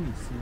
primícia.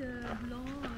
Blanc,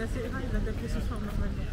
la CRA il va t'appeler ce soir normalement.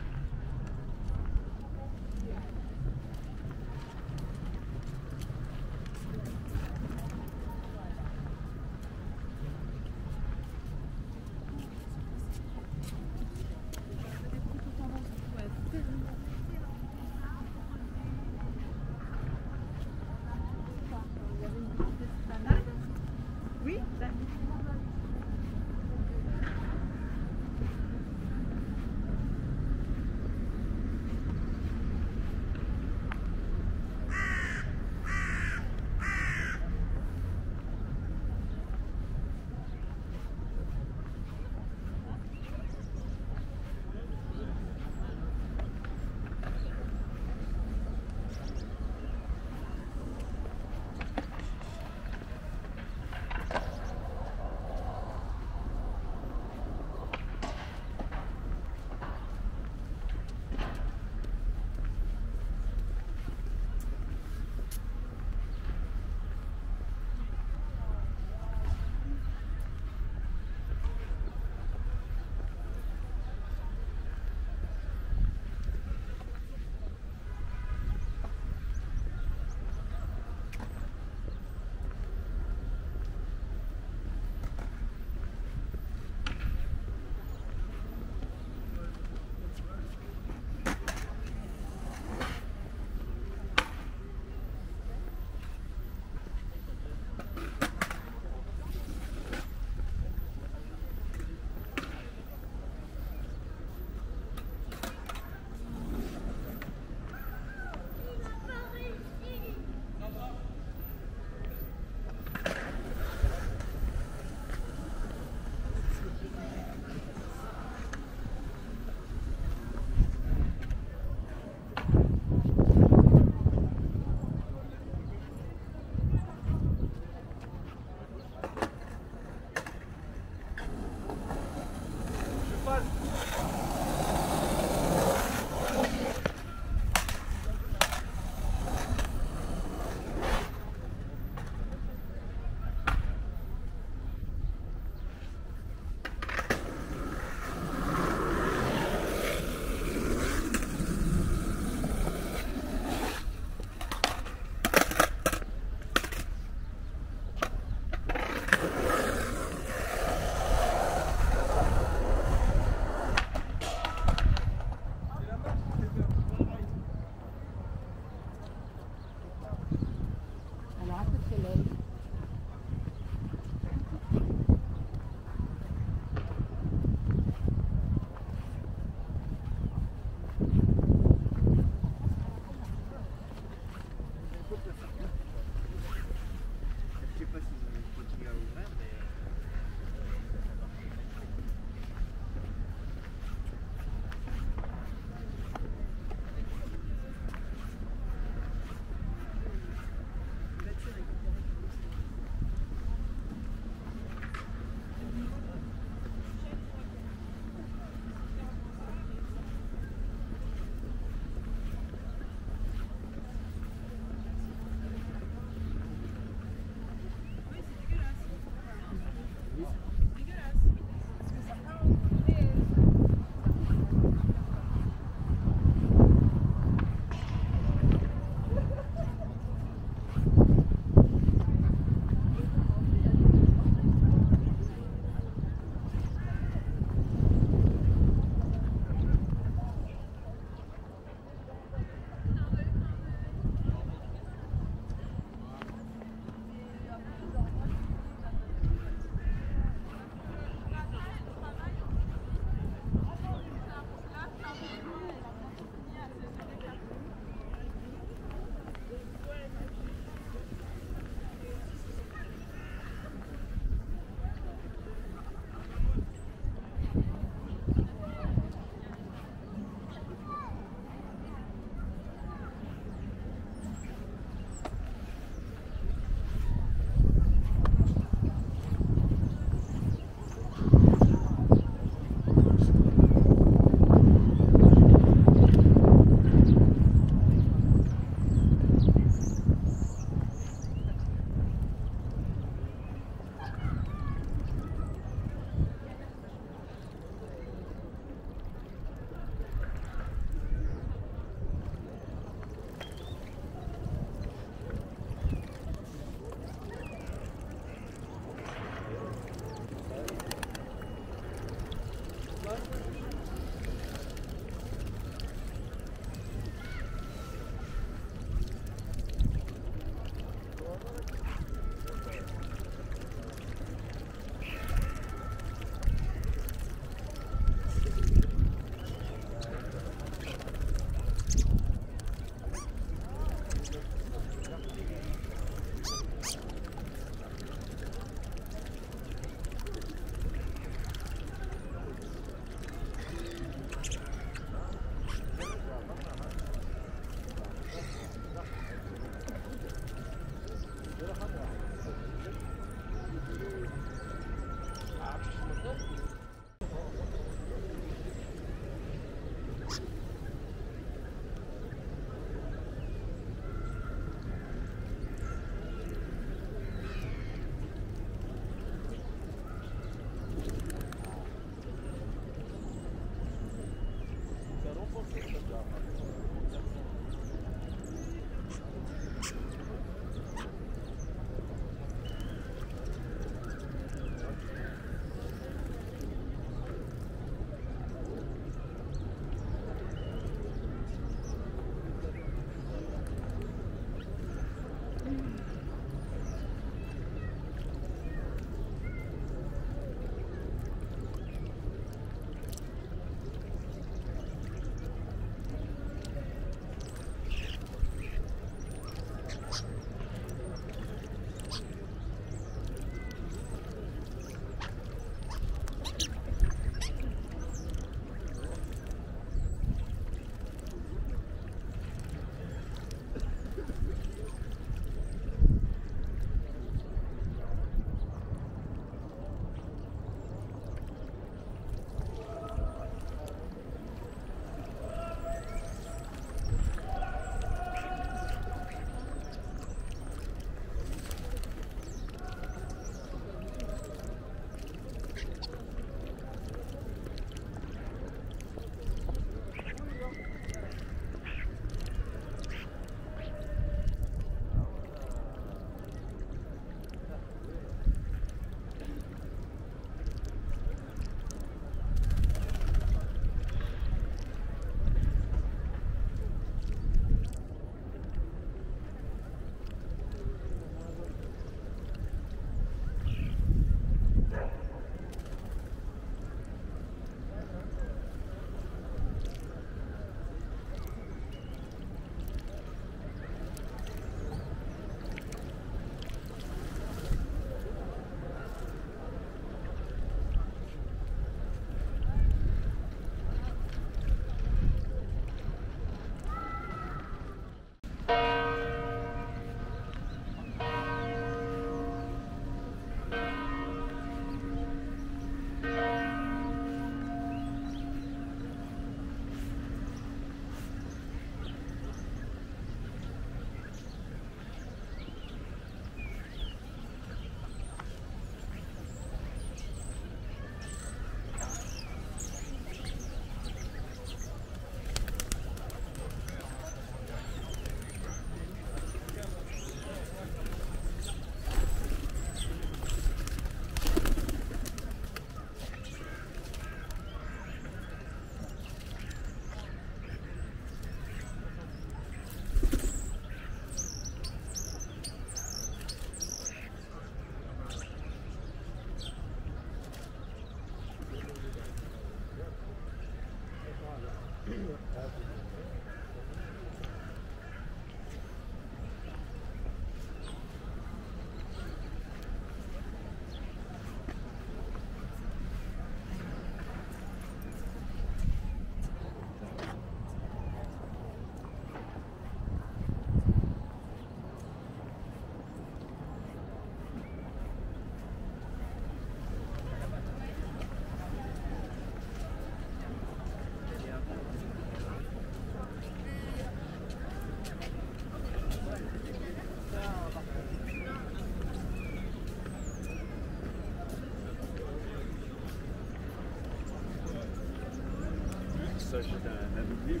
passagem da, da Bíblia,